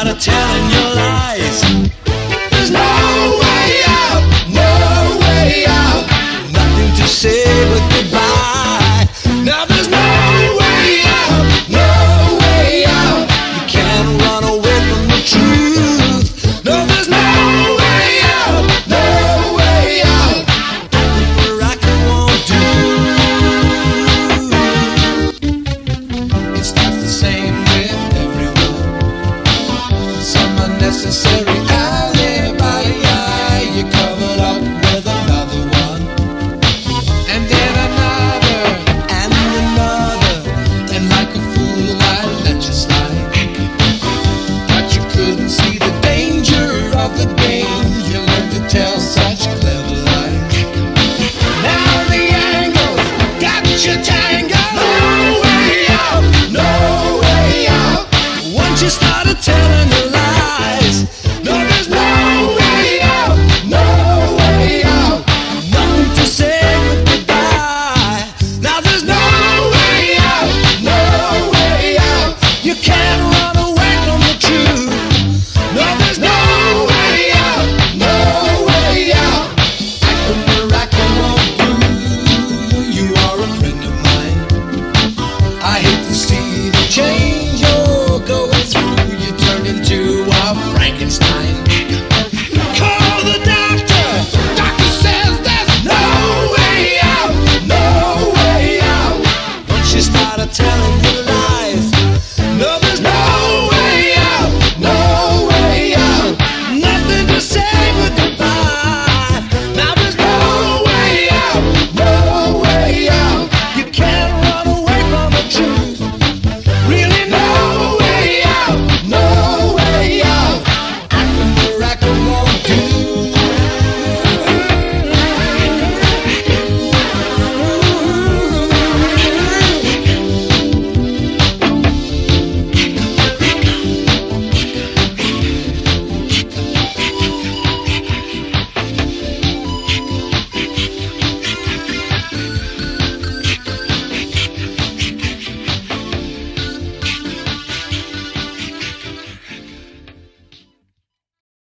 Out of telling your lies. You no way out, no way out. Once you started telling the lies, there's no way out, no way out. Nothing to say goodbye. Now there's no way out, no way out. You can't run. it's time.